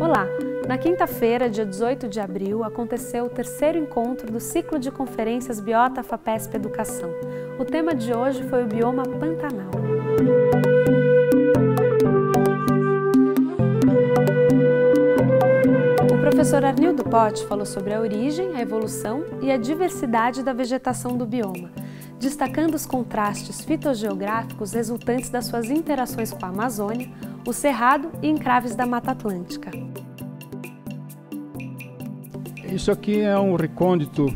Olá! Na quinta-feira, dia 18 de abril, aconteceu o terceiro encontro do ciclo de conferências Biota FAPESP Educação. O tema de hoje foi o bioma Pantanal. Professor Arnildo Potti falou sobre a origem, a evolução e a diversidade da vegetação do bioma, destacando os contrastes fitogeográficos resultantes das suas interações com a Amazônia, o Cerrado e encraves da Mata Atlântica. Isso aqui é um recôndito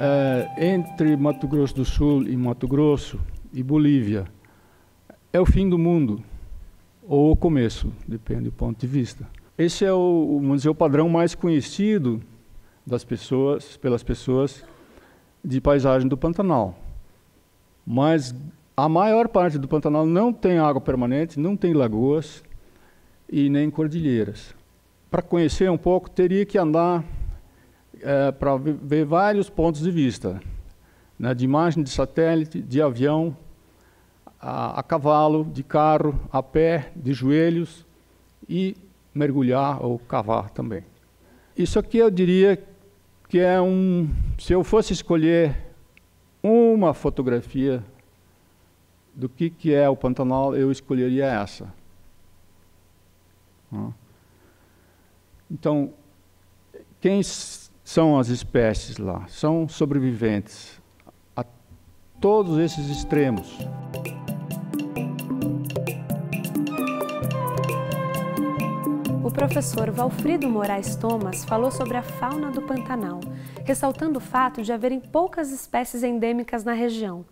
é, entre Mato Grosso do Sul e Mato Grosso e Bolívia. É o fim do mundo, ou o começo, depende do ponto de vista. Esse é o, vamos dizer, o padrão mais conhecido das pessoas, pelas pessoas de paisagem do Pantanal. Mas a maior parte do Pantanal não tem água permanente, não tem lagoas e nem cordilheiras. Para conhecer um pouco, teria que andar é, para ver vários pontos de vista, né, de imagem de satélite, de avião, a, a, cavalo, de carro, a pé, de joelhos e mergulhar ou cavar também. Isso aqui eu diria que é um. Se eu fosse escolher uma fotografia do que, que é o Pantanal, eu escolheria essa. Então, quem são as espécies lá? São sobreviventes a todos esses extremos. Professor Valfrido Moraes Thomas falou sobre a fauna do Pantanal, ressaltando o fato de haverem poucas espécies endêmicas na região,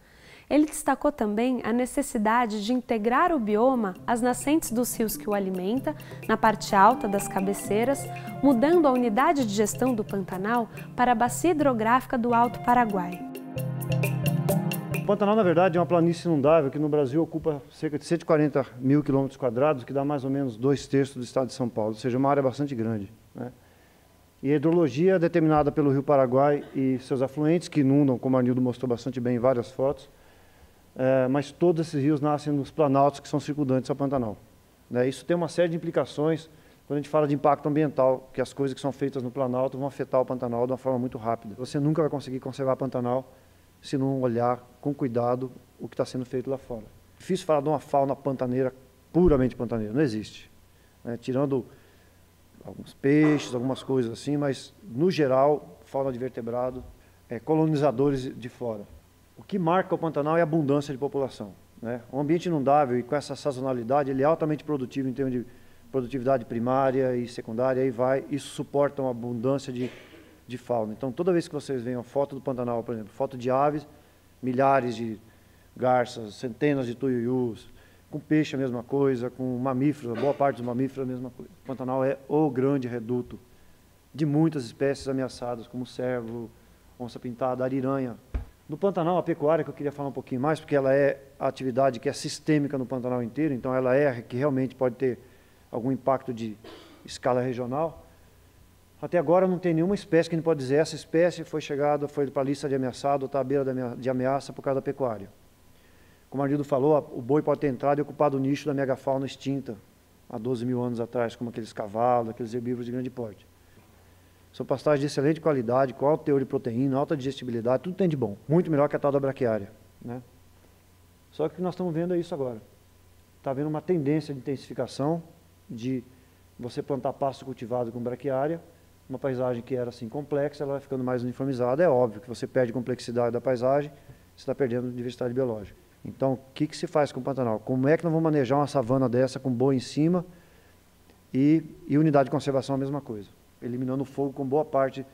ele destacou também a necessidade de integrar o bioma às nascentes dos rios que o alimenta, na parte alta das cabeceiras, mudando a unidade de gestão do Pantanal para a bacia hidrográfica do Alto Paraguai. Pantanal, na verdade, é uma planície inundável que no Brasil ocupa cerca de 140 mil quilômetros quadrados, que dá mais ou menos dois terços do estado de São Paulo, ou seja, uma área bastante grande. Né? E a hidrologia é determinada pelo Rio Paraguai e seus afluentes, que inundam, como a Arnildo mostrou bastante bem em várias fotos, é, mas todos esses rios nascem nos planaltos que são circundantes ao Pantanal. Né? Isso tem uma série de implicações quando a gente fala de impacto ambiental, que as coisas que são feitas no Planalto vão afetar o Pantanal de uma forma muito rápida. Você nunca vai conseguir conservar Pantanal se não olhar com cuidado o que está sendo feito lá fora. Difícil falar de uma fauna pantaneira puramente pantaneira, não existe. Né? Tirando alguns peixes, algumas coisas assim, mas no geral, fauna de vertebrado, é, colonizadores de fora. O que marca o Pantanal é a abundância de população. Né? Um ambiente inundável e com essa sazonalidade, ele é altamente produtivo em termos de produtividade primária e secundária, aí vai, isso suporta uma abundância de, de fauna. Então, toda vez que vocês veem uma foto do Pantanal, por exemplo, foto de aves, milhares de garças, centenas de tuiuius, com peixe a mesma coisa, com mamíferos, boa parte dos mamíferos a mesma coisa. O Pantanal é o grande reduto de muitas espécies ameaçadas, como cervo, onça-pintada, ariranha, no Pantanal, a pecuária, que eu queria falar um pouquinho mais, porque ela é a atividade que é sistêmica no Pantanal inteiro, então ela é que realmente pode ter algum impacto de escala regional. Até agora não tem nenhuma espécie que a gente pode dizer essa espécie foi chegada, foi para a lista de ameaçado está à beira de ameaça por causa da pecuária. Como o Arnildo falou, o boi pode ter entrado e ocupado o nicho da megafauna extinta há 12 mil anos atrás, como aqueles cavalos, aqueles herbívoros de grande porte. São pastagens de excelente qualidade, com alto teor de proteína, alta digestibilidade, tudo tem de bom. Muito melhor que a tal da braquiária. Né? Só que nós estamos vendo é isso agora. Está havendo uma tendência de intensificação de você plantar pasto cultivado com braquiária, uma paisagem que era assim complexa, ela vai ficando mais uniformizada. É óbvio que você perde complexidade da paisagem, você está perdendo diversidade biológica. Então, o que, que se faz com o Pantanal? Como é que nós vamos manejar uma savana dessa com boi em cima e, e unidade de conservação a mesma coisa? eliminando o fogo com boa parte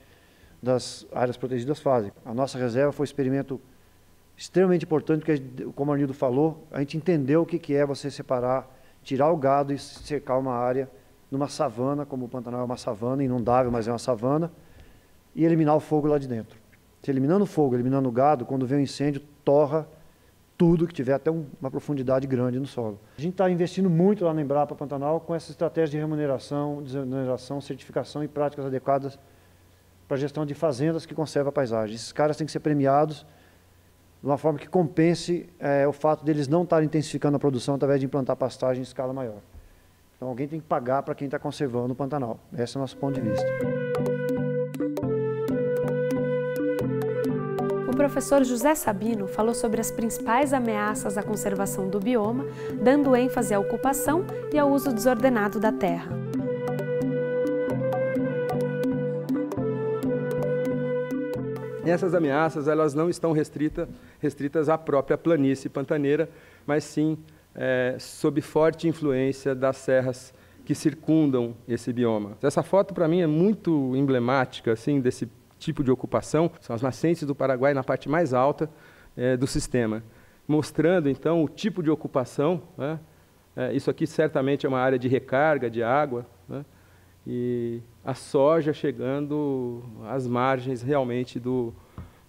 das áreas protegidas fazem. A nossa reserva foi um experimento extremamente importante, porque, como o Arnildo falou, a gente entendeu o que, que é você separar, tirar o gado e cercar uma área numa savana, como o Pantanal é uma savana, inundável, mas é uma savana, e eliminar o fogo lá de dentro. Se eliminando o fogo, eliminando o gado, quando vem um incêndio, torra tudo que tiver até uma profundidade grande no solo. A gente está investindo muito lá no Embrapa Pantanal com essa estratégia de remuneração, desoneração, certificação e práticas adequadas para a gestão de fazendas que conservam a paisagem. Esses caras têm que ser premiados de uma forma que compense é, o fato deles não estarem intensificando a produção através de implantar pastagem em escala maior. Então alguém tem que pagar para quem está conservando o Pantanal. Esse é o nosso ponto de vista. O professor José Sabino falou sobre as principais ameaças à conservação do bioma, dando ênfase à ocupação e ao uso desordenado da terra. Essas ameaças elas não estão restrita, restritas à própria planície pantaneira, mas sim é, sob forte influência das serras que circundam esse bioma. Essa foto para mim é muito emblemática assim desse tipo de ocupação. São as nascentes do Paraguai na parte mais alta é, do sistema, mostrando então o tipo de ocupação. Né? É, isso aqui certamente é uma área de recarga de água. Né? e a soja chegando às margens realmente do,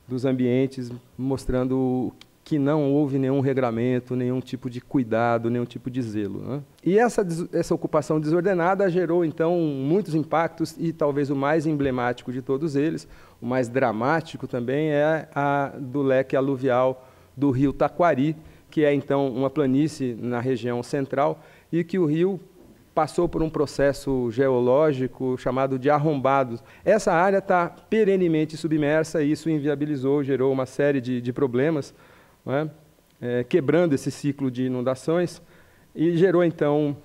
dos ambientes, mostrando que não houve nenhum regramento, nenhum tipo de cuidado, nenhum tipo de zelo. Né? E essa, essa ocupação desordenada gerou, então, muitos impactos, e talvez o mais emblemático de todos eles, o mais dramático também, é a do leque aluvial do rio Taquari, que é, então, uma planície na região central, e que o rio passou por um processo geológico chamado de arrombados. Essa área está perenemente submersa e isso inviabilizou, gerou uma série de, de problemas, é? É, quebrando esse ciclo de inundações e gerou, então,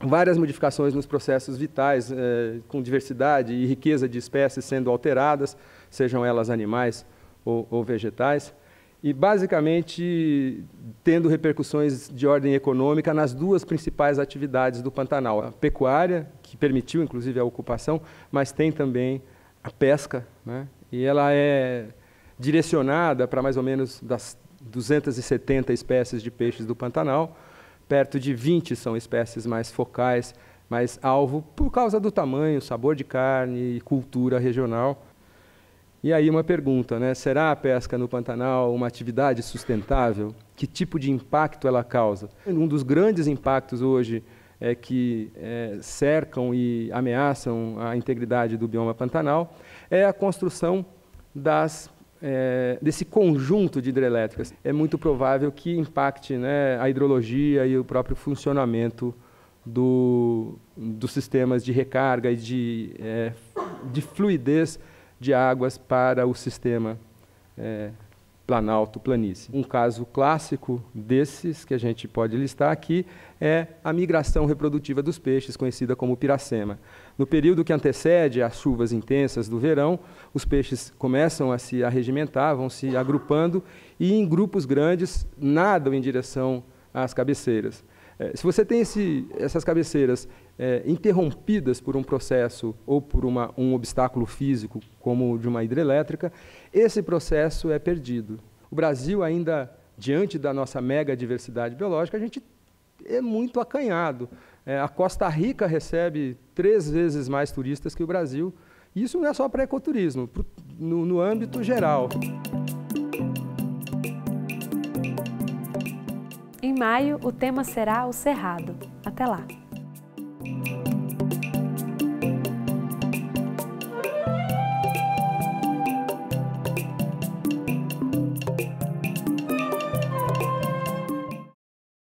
várias modificações nos processos vitais, é, com diversidade e riqueza de espécies sendo alteradas, sejam elas animais ou, ou vegetais e basicamente tendo repercussões de ordem econômica nas duas principais atividades do Pantanal. A pecuária, que permitiu inclusive a ocupação, mas tem também a pesca, né? e ela é direcionada para mais ou menos das 270 espécies de peixes do Pantanal, perto de 20 são espécies mais focais, mais alvo, por causa do tamanho, sabor de carne e cultura regional. E aí uma pergunta, né? Será a pesca no Pantanal uma atividade sustentável? Que tipo de impacto ela causa? Um dos grandes impactos hoje é que é, cercam e ameaçam a integridade do bioma Pantanal é a construção das é, desse conjunto de hidrelétricas. É muito provável que impacte né, a hidrologia e o próprio funcionamento do, dos sistemas de recarga e de, é, de fluidez de águas para o sistema é, Planalto-Planície. Um caso clássico desses que a gente pode listar aqui é a migração reprodutiva dos peixes, conhecida como piracema. No período que antecede as chuvas intensas do verão, os peixes começam a se arregimentar, vão se agrupando e em grupos grandes nadam em direção às cabeceiras. É, se você tem esse, essas cabeceiras é, interrompidas por um processo ou por uma, um obstáculo físico, como de uma hidrelétrica, esse processo é perdido. O Brasil ainda, diante da nossa mega diversidade biológica, a gente é muito acanhado. É, a Costa Rica recebe três vezes mais turistas que o Brasil. Isso não é só para ecoturismo, no, no âmbito geral. Em maio, o tema será o Cerrado. Até lá!